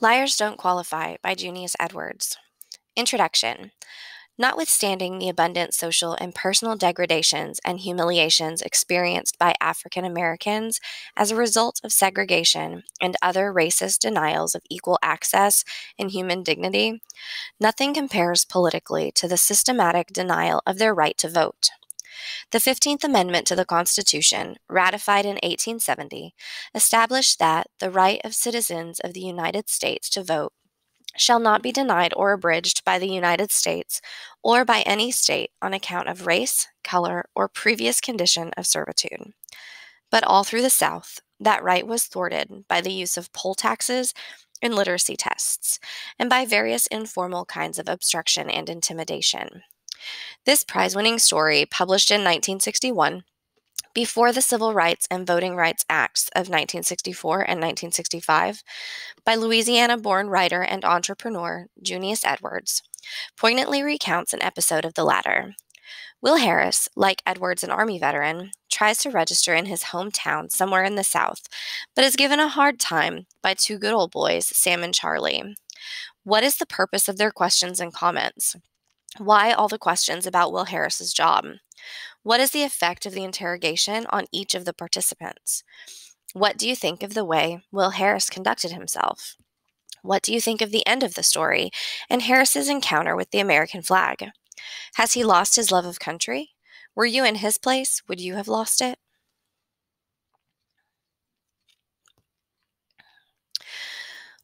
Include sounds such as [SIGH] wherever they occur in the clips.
Liars Don't Qualify by Junius Edwards. Introduction. Notwithstanding the abundant social and personal degradations and humiliations experienced by African Americans as a result of segregation and other racist denials of equal access and human dignity, nothing compares politically to the systematic denial of their right to vote. The 15th Amendment to the Constitution, ratified in 1870, established that the right of citizens of the United States to vote shall not be denied or abridged by the United States or by any state on account of race, color, or previous condition of servitude. But all through the South, that right was thwarted by the use of poll taxes and literacy tests, and by various informal kinds of obstruction and intimidation. This prize winning story, published in 1961, before the Civil Rights and Voting Rights Acts of 1964 and 1965 by Louisiana born writer and entrepreneur Junius Edwards, poignantly recounts an episode of the latter. Will Harris, like Edwards, an Army veteran, tries to register in his hometown somewhere in the South, but is given a hard time by two good old boys, Sam and Charlie. What is the purpose of their questions and comments? Why all the questions about Will Harris's job? What is the effect of the interrogation on each of the participants? What do you think of the way Will Harris conducted himself? What do you think of the end of the story and Harris's encounter with the American flag? Has he lost his love of country? Were you in his place? Would you have lost it?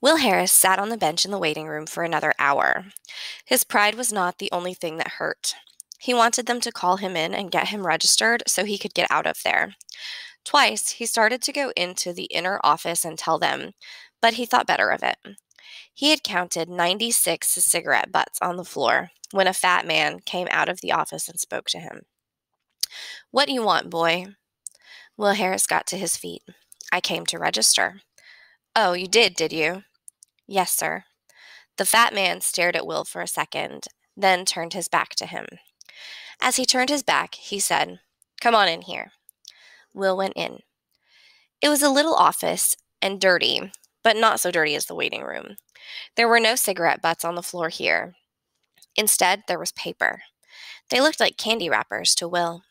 Will Harris sat on the bench in the waiting room for another hour. His pride was not the only thing that hurt. He wanted them to call him in and get him registered so he could get out of there. Twice, he started to go into the inner office and tell them, but he thought better of it. He had counted 96 cigarette butts on the floor when a fat man came out of the office and spoke to him. What do you want, boy? Will Harris got to his feet. I came to register. Oh, you did, did you? Yes, sir. The fat man stared at Will for a second, then turned his back to him. As he turned his back, he said, Come on in here. Will went in. It was a little office and dirty, but not so dirty as the waiting room. There were no cigarette butts on the floor here. Instead, there was paper. They looked like candy wrappers to Will.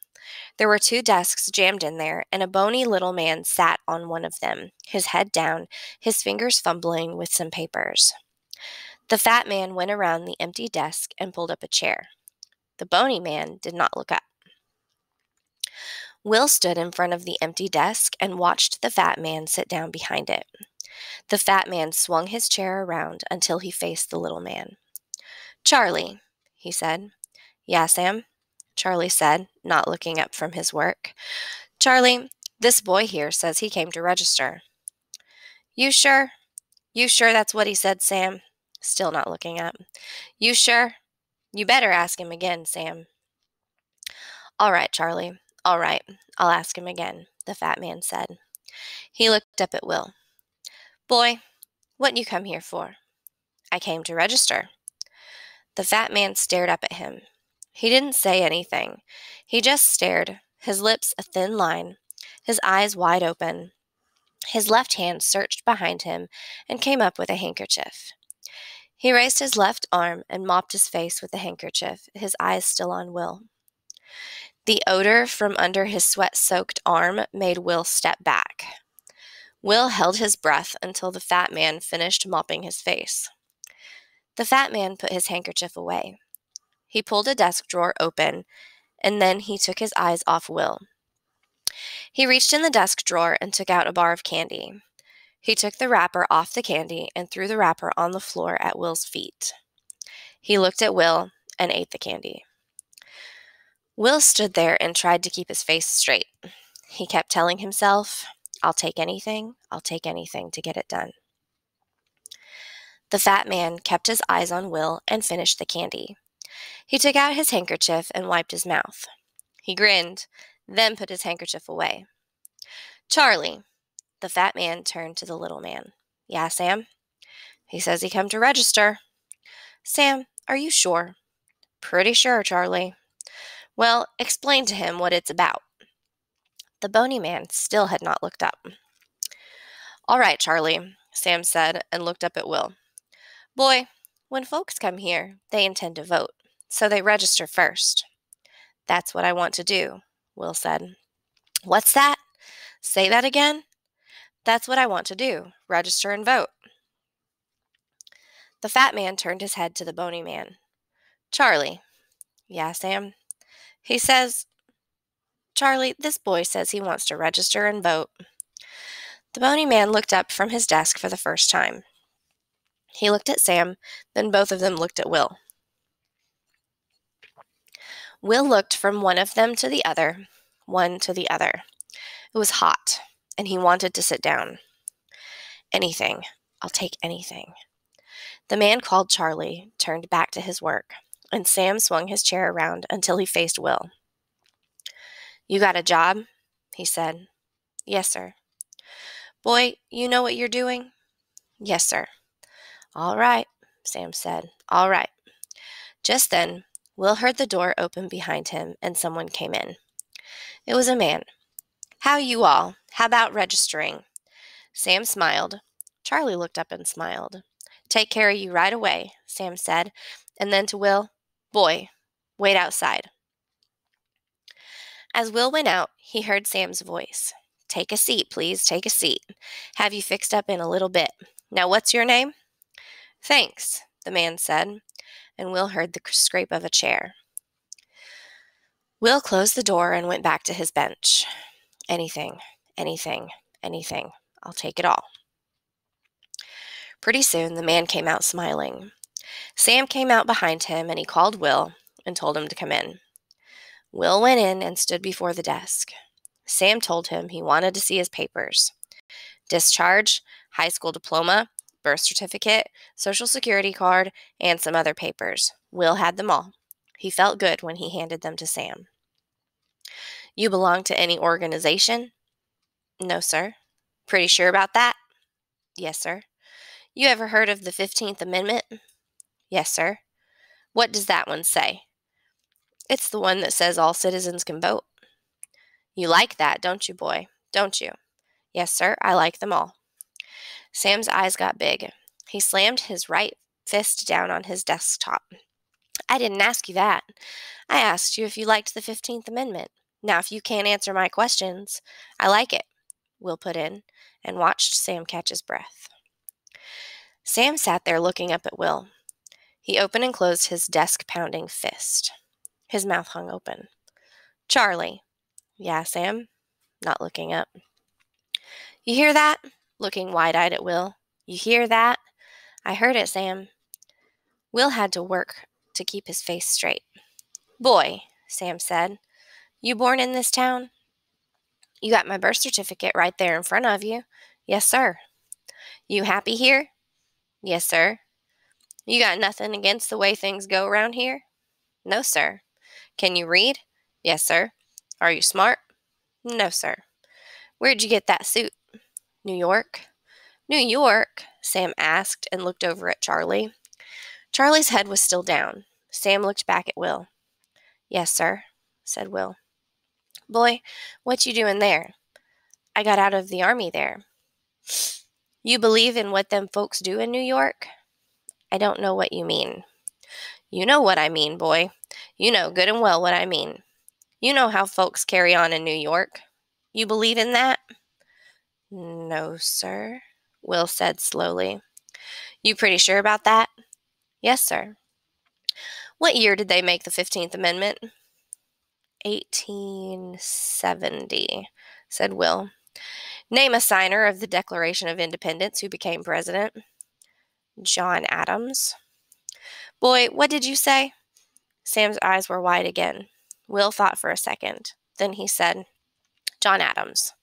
There were two desks jammed in there, and a bony little man sat on one of them, his head down, his fingers fumbling with some papers. The fat man went around the empty desk and pulled up a chair. The bony man did not look up. Will stood in front of the empty desk and watched the fat man sit down behind it. The fat man swung his chair around until he faced the little man. Charlie, he said. Yeah, Sam, Charlie said, not looking up from his work. Charlie, this boy here says he came to register. You sure? You sure that's what he said, Sam? Still not looking up. You sure? You better ask him again, Sam. All right, Charlie. All right. I'll ask him again, the fat man said. He looked up at Will. Boy, what you come here for? I came to register. The fat man stared up at him. He didn't say anything. He just stared, his lips a thin line, his eyes wide open. His left hand searched behind him and came up with a handkerchief. He raised his left arm and mopped his face with the handkerchief, his eyes still on Will. The odor from under his sweat soaked arm made Will step back. Will held his breath until the fat man finished mopping his face. The fat man put his handkerchief away. He pulled a desk drawer open, and then he took his eyes off Will. He reached in the desk drawer and took out a bar of candy. He took the wrapper off the candy and threw the wrapper on the floor at Will's feet. He looked at Will and ate the candy. Will stood there and tried to keep his face straight. He kept telling himself, I'll take anything, I'll take anything to get it done. The fat man kept his eyes on Will and finished the candy. He took out his handkerchief and wiped his mouth. He grinned, then put his handkerchief away. Charlie, the fat man turned to the little man. Yeah, Sam? He says he come to register. Sam, are you sure? Pretty sure, Charlie. Well, explain to him what it's about. The bony man still had not looked up. All right, Charlie. Sam said and looked up at Will. Boy, when folks come here, they intend to vote, so they register first. That's what I want to do, Will said. What's that? Say that again? That's what I want to do register and vote. The fat man turned his head to the bony man. Charlie. Yeah, Sam. He says, Charlie, this boy says he wants to register and vote. The bony man looked up from his desk for the first time. He looked at Sam, then both of them looked at Will. Will looked from one of them to the other, one to the other. It was hot, and he wanted to sit down. Anything. I'll take anything. The man called Charlie turned back to his work, and Sam swung his chair around until he faced Will. You got a job? he said. Yes, sir. Boy, you know what you're doing? Yes, sir. All right, Sam said. All right. Just then, Will heard the door open behind him and someone came in. It was a man. How you all? How about registering? Sam smiled. Charlie looked up and smiled. Take care of you right away, Sam said, and then to Will, Boy, wait outside. As Will went out, he heard Sam's voice. Take a seat, please. Take a seat. Have you fixed up in a little bit. Now, what's your name? Thanks, the man said, and Will heard the scrape of a chair. Will closed the door and went back to his bench. Anything, anything, anything. I'll take it all. Pretty soon, the man came out smiling. Sam came out behind him and he called Will and told him to come in. Will went in and stood before the desk. Sam told him he wanted to see his papers discharge, high school diploma, birth certificate, social security card, and some other papers. Will had them all. He felt good when he handed them to Sam. You belong to any organization? No, sir. Pretty sure about that? Yes, sir. You ever heard of the 15th Amendment? Yes, sir. What does that one say? It's the one that says all citizens can vote. You like that, don't you, boy? Don't you? Yes, sir, I like them all. Sam's eyes got big. He slammed his right fist down on his desktop. I didn't ask you that. I asked you if you liked the 15th Amendment. Now, if you can't answer my questions, I like it, Will put in, and watched Sam catch his breath. Sam sat there looking up at Will. He opened and closed his desk pounding fist. His mouth hung open. Charlie. Yeah, Sam. Not looking up. You hear that? Looking wide eyed at Will. You hear that? I heard it, Sam. Will had to work to keep his face straight. Boy, Sam said, you born in this town? You got my birth certificate right there in front of you. Yes, sir. You happy here? Yes, sir. You got nothing against the way things go around here? No, sir. Can you read? Yes, sir. Are you smart? No, sir. Where'd you get that suit? New York. New York? Sam asked and looked over at Charlie. Charlie's head was still down. Sam looked back at Will. Yes, sir, said Will. Boy, what you doing there? I got out of the army there. You believe in what them folks do in New York? I don't know what you mean. You know what I mean, boy. You know good and well what I mean. You know how folks carry on in New York. You believe in that? No, sir, Will said slowly. You pretty sure about that? Yes, sir. What year did they make the 15th Amendment? 1870, said Will. Name a signer of the Declaration of Independence who became president. John Adams. Boy, what did you say? Sam's eyes were wide again. Will thought for a second. Then he said, John Adams.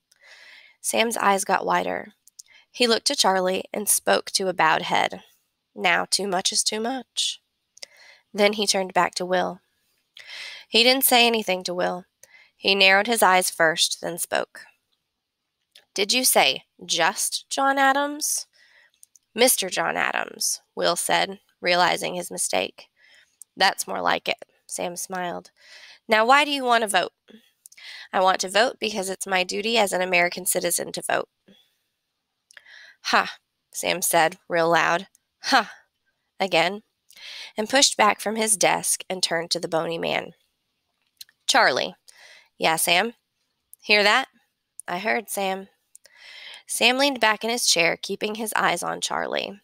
Sam's eyes got wider. He looked to Charlie and spoke to a bowed head. Now too much is too much. Then he turned back to Will. He didn't say anything to Will. He narrowed his eyes first, then spoke. Did you say just John Adams? Mr. John Adams, Will said, realizing his mistake. That's more like it, Sam smiled. Now, why do you want to vote? I want to vote because it's my duty as an American citizen to vote. Ha, Sam said, real loud. Huh, again, and pushed back from his desk and turned to the bony man. Charlie. Yeah, Sam. Hear that? I heard, Sam. Sam leaned back in his chair, keeping his eyes on Charlie.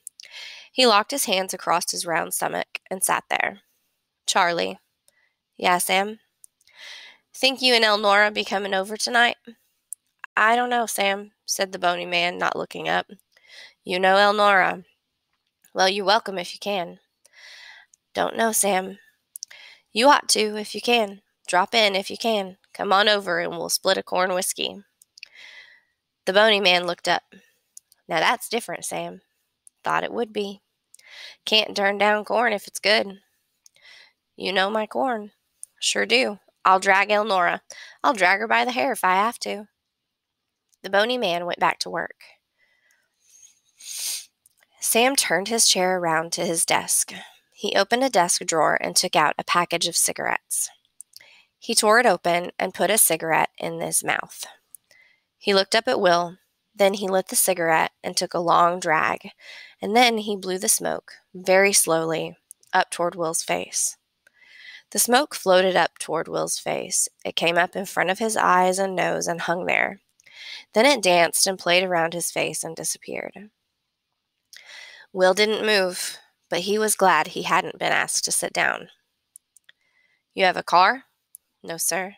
He locked his hands across his round stomach and sat there. Charlie. Yeah, Sam. Think you and Elnora be coming over tonight? I don't know, Sam, said the bony man, not looking up. You know Elnora. Well, you're welcome if you can. Don't know, Sam. You ought to if you can. Drop in if you can. Come on over and we'll split a corn whiskey. The bony man looked up. Now that's different, Sam. Thought it would be. Can't turn down corn if it's good. You know my corn. Sure do. I'll drag Elnora. I'll drag her by the hair if I have to. The bony man went back to work. Sam turned his chair around to his desk. He opened a desk drawer and took out a package of cigarettes. He tore it open and put a cigarette in his mouth. He looked up at Will, then he lit the cigarette and took a long drag, and then he blew the smoke, very slowly, up toward Will's face. The smoke floated up toward Will's face. It came up in front of his eyes and nose and hung there. Then it danced and played around his face and disappeared. Will didn't move, but he was glad he hadn't been asked to sit down. You have a car? No, sir.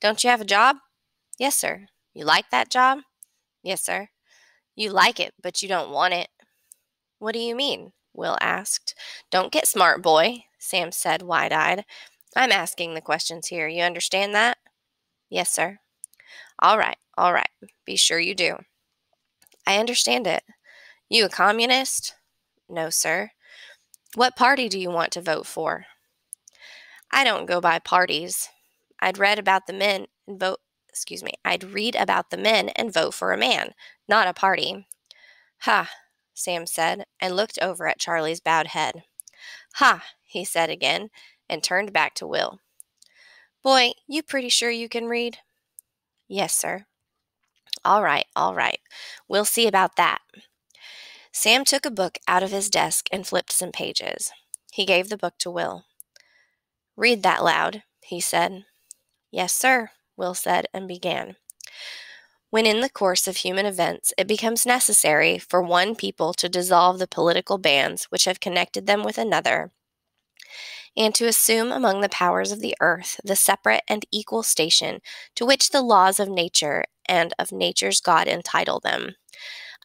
Don't you have a job? Yes, sir. You like that job? Yes, sir. You like it, but you don't want it. What do you mean? Will asked. Don't get smart, boy, Sam said, wide eyed. I'm asking the questions here. You understand that? Yes, sir. All right, all right. Be sure you do. I understand it. You a communist? No, sir. What party do you want to vote for? I don't go by parties. I'd read about the men and vote, excuse me, I'd read about the men and vote for a man, not a party. Ha, Sam said, and looked over at Charlie's bowed head. Ha, he said again, and turned back to Will. Boy, you pretty sure you can read? Yes, sir. All right, all right. We'll see about that. Sam took a book out of his desk and flipped some pages. He gave the book to Will. Read that loud, he said. Yes, sir, Will said and began. When in the course of human events it becomes necessary for one people to dissolve the political bands which have connected them with another, and to assume among the powers of the earth the separate and equal station to which the laws of nature and of nature's God entitle them.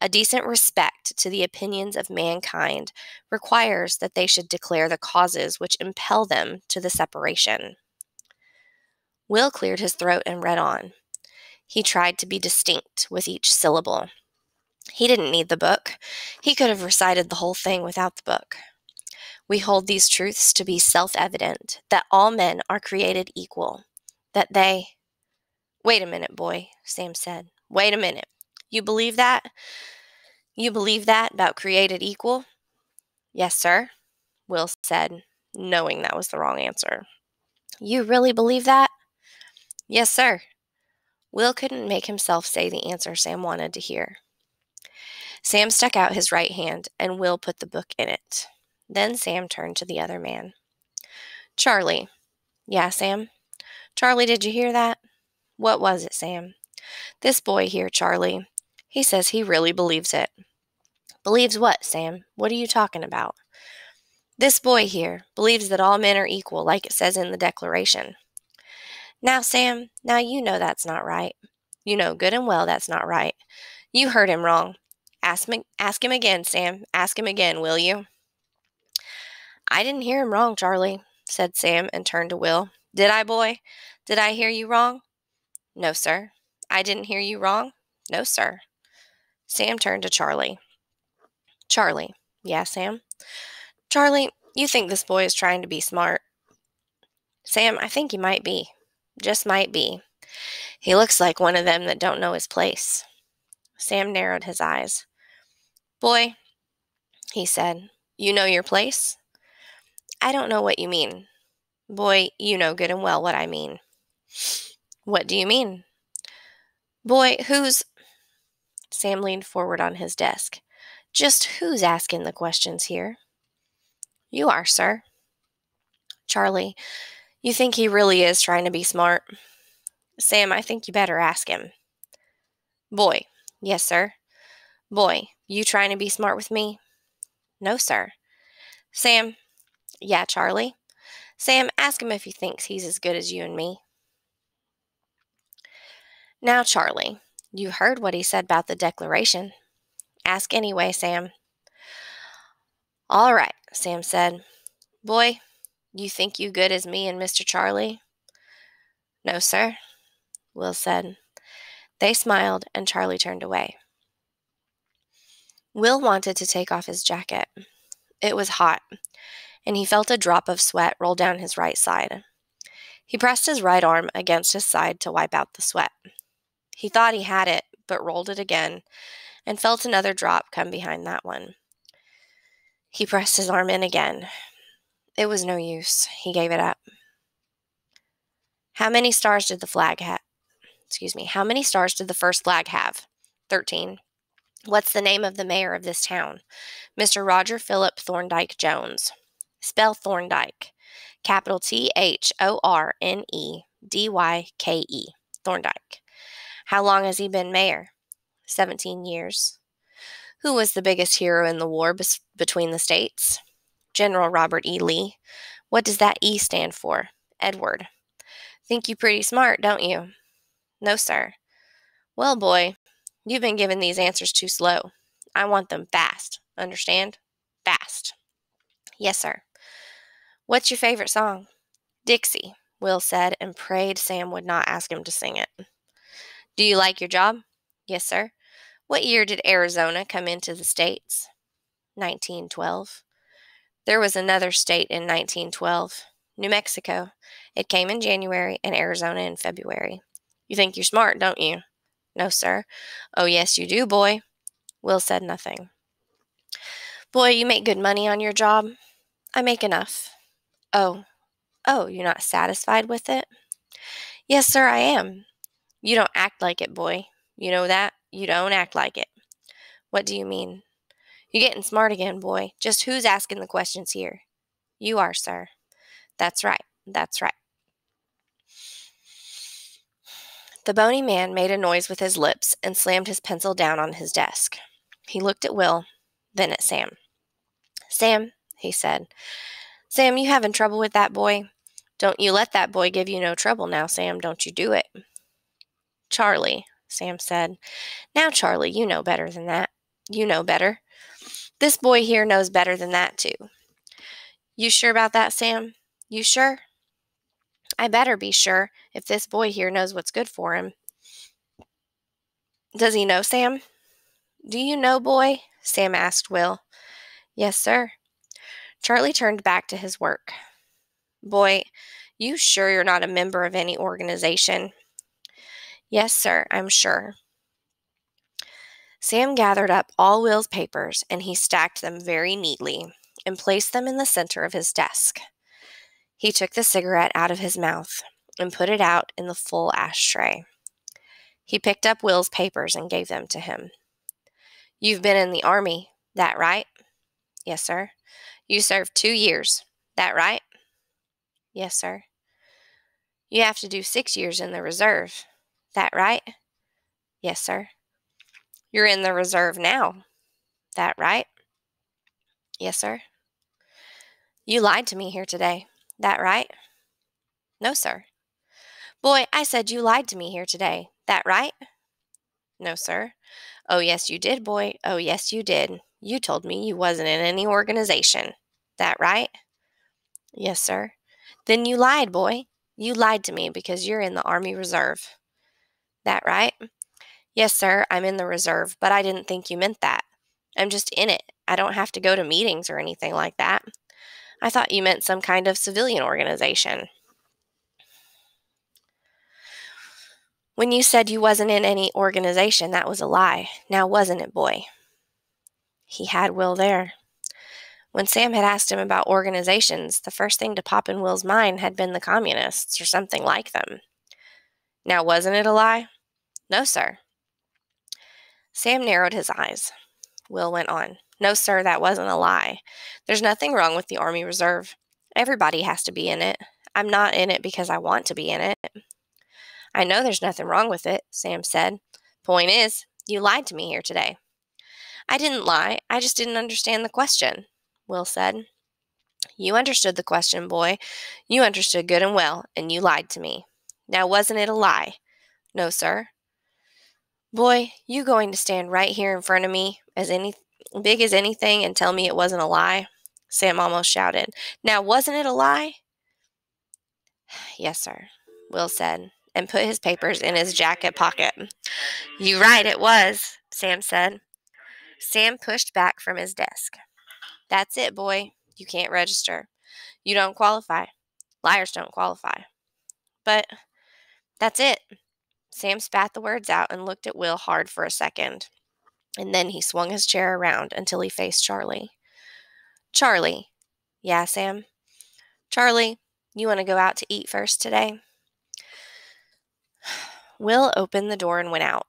A decent respect to the opinions of mankind requires that they should declare the causes which impel them to the separation. Will cleared his throat and read on. He tried to be distinct with each syllable. He didn't need the book. He could have recited the whole thing without the book. We hold these truths to be self evident that all men are created equal, that they. Wait a minute, boy, Sam said. Wait a minute. You believe that? You believe that about created equal? Yes, sir, Will said, knowing that was the wrong answer. You really believe that? Yes, sir. Will couldn't make himself say the answer Sam wanted to hear. Sam stuck out his right hand, and Will put the book in it. Then Sam turned to the other man. Charlie. Yeah, Sam? Charlie, did you hear that? What was it, Sam? This boy here, Charlie. He says he really believes it. Believes what, Sam? What are you talking about? This boy here believes that all men are equal, like it says in the Declaration. Now, Sam, now you know that's not right. You know good and well that's not right. You heard him wrong. Ask him, ask him again, Sam. Ask him again, will you? I didn't hear him wrong, Charlie, said Sam and turned to Will. Did I, boy? Did I hear you wrong? No, sir. I didn't hear you wrong? No, sir. Sam turned to Charlie. Charlie. Yeah, Sam? Charlie, you think this boy is trying to be smart. Sam, I think he might be. Just might be. He looks like one of them that don't know his place. Sam narrowed his eyes. Boy, he said, you know your place? I don't know what you mean. Boy, you know good and well what I mean. What do you mean? Boy, who's. Sam leaned forward on his desk. Just who's asking the questions here? You are, sir. Charlie, you think he really is trying to be smart? Sam, I think you better ask him. Boy, yes, sir. Boy, you trying to be smart with me? No, sir. Sam, yeah, Charlie. Sam, ask him if he thinks he's as good as you and me. Now, Charlie, you heard what he said about the Declaration. Ask anyway, Sam. All right, Sam said. Boy, you think you good as me and Mr. Charlie? No, sir, Will said. They smiled, and Charlie turned away. Will wanted to take off his jacket. It was hot, and he felt a drop of sweat roll down his right side. He pressed his right arm against his side to wipe out the sweat. He thought he had it, but rolled it again and felt another drop come behind that one. He pressed his arm in again. It was no use. He gave it up. How many stars did the flag have? Excuse me. How many stars did the first flag have? 13. What's the name of the mayor of this town? Mr. Roger Philip Thorndyke Jones. Spell Thorndyke. Capital T H O R N E D Y K E. Thorndyke. How long has he been mayor? 17 years. Who was the biggest hero in the war between the states? General Robert E. Lee. What does that E stand for? Edward. Think you pretty smart, don't you? No, sir. Well, boy, you've been giving these answers too slow. I want them fast. Understand? Fast. Yes, sir. What's your favorite song? Dixie, Will said, and prayed Sam would not ask him to sing it. Do you like your job? Yes, sir. What year did Arizona come into the States? 1912. There was another state in 1912, New Mexico. It came in January and Arizona in February. You think you're smart, don't you? No, sir. Oh, yes, you do, boy. Will said nothing. Boy, you make good money on your job. I make enough. Oh, oh, you're not satisfied with it? Yes, sir, I am. You don't act like it, boy. You know that? You don't act like it. What do you mean? You're getting smart again, boy. Just who's asking the questions here? You are, sir. That's right. That's right. The bony man made a noise with his lips and slammed his pencil down on his desk. He looked at Will, then at Sam. Sam, he said. Sam, you having trouble with that boy? Don't you let that boy give you no trouble now, Sam. Don't you do it. Charlie, Sam said. Now, Charlie, you know better than that. You know better. This boy here knows better than that, too. You sure about that, Sam? You sure? I better be sure if this boy here knows what's good for him. Does he know, Sam? Do you know, boy? Sam asked Will. Yes, sir. Charlie turned back to his work. Boy, you sure you're not a member of any organization? Yes, sir, I'm sure. Sam gathered up all Will's papers and he stacked them very neatly and placed them in the center of his desk. He took the cigarette out of his mouth and put it out in the full ashtray. He picked up Will's papers and gave them to him. You've been in the Army, that right? Yes, sir. You served two years, that right? Yes, sir. You have to do six years in the reserve, that right? Yes, sir. You're in the reserve now. That right? Yes, sir. You lied to me here today. That right? No, sir. Boy, I said you lied to me here today. That right? No, sir. Oh, yes, you did, boy. Oh, yes, you did. You told me you wasn't in any organization. That right? Yes, sir. Then you lied, boy. You lied to me because you're in the Army Reserve. That right? Yes, sir, I'm in the reserve, but I didn't think you meant that. I'm just in it. I don't have to go to meetings or anything like that. I thought you meant some kind of civilian organization. When you said you wasn't in any organization, that was a lie. Now, wasn't it, boy? He had Will there. When Sam had asked him about organizations, the first thing to pop in Will's mind had been the communists or something like them. Now, wasn't it a lie? No, sir. Sam narrowed his eyes. Will went on. No, sir, that wasn't a lie. There's nothing wrong with the Army Reserve. Everybody has to be in it. I'm not in it because I want to be in it. I know there's nothing wrong with it, Sam said. Point is, you lied to me here today. I didn't lie. I just didn't understand the question, Will said. You understood the question, boy. You understood good and well, and you lied to me. Now, wasn't it a lie? No, sir. Boy, you going to stand right here in front of me as any big as anything and tell me it wasn't a lie? Sam almost shouted. Now, wasn't it a lie? [SIGHS] yes, sir, Will said, and put his papers in his jacket pocket. You right, it was, Sam said. Sam pushed back from his desk. That's it, boy. You can't register. You don't qualify. Liars don't qualify. But that's it. Sam spat the words out and looked at Will hard for a second. And then he swung his chair around until he faced Charlie. Charlie. Yeah, Sam. Charlie, you want to go out to eat first today? [SIGHS] Will opened the door and went out.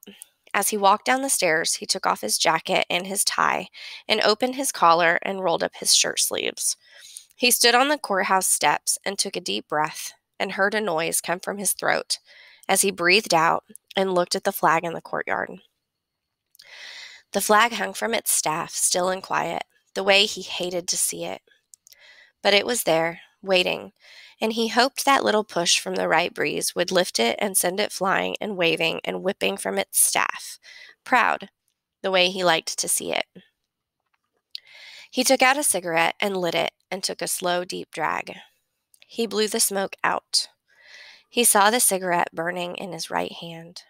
As he walked down the stairs, he took off his jacket and his tie and opened his collar and rolled up his shirt sleeves. He stood on the courthouse steps and took a deep breath and heard a noise come from his throat as he breathed out and looked at the flag in the courtyard. The flag hung from its staff, still and quiet, the way he hated to see it. But it was there, waiting, and he hoped that little push from the right breeze would lift it and send it flying and waving and whipping from its staff, proud, the way he liked to see it. He took out a cigarette and lit it and took a slow, deep drag. He blew the smoke out. He saw the cigarette burning in his right hand,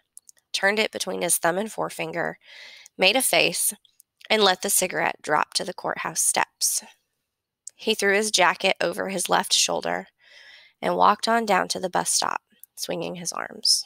turned it between his thumb and forefinger, made a face, and let the cigarette drop to the courthouse steps. He threw his jacket over his left shoulder and walked on down to the bus stop, swinging his arms.